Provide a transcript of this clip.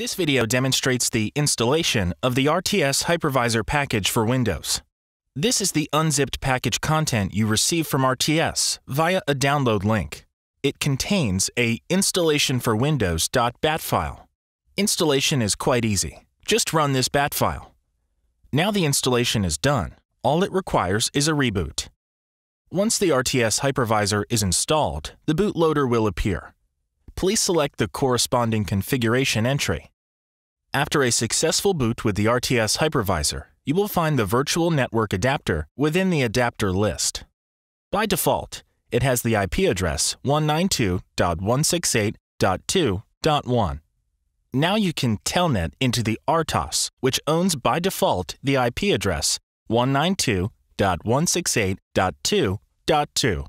This video demonstrates the installation of the RTS Hypervisor package for Windows. This is the unzipped package content you receive from RTS via a download link. It contains a installation for Windows.bat file. Installation is quite easy. Just run this bat file. Now the installation is done, all it requires is a reboot. Once the RTS Hypervisor is installed, the bootloader will appear please select the corresponding configuration entry. After a successful boot with the RTS hypervisor, you will find the virtual network adapter within the adapter list. By default, it has the IP address 192.168.2.1. Now you can telnet into the RTOS, which owns by default the IP address 192.168.2.2.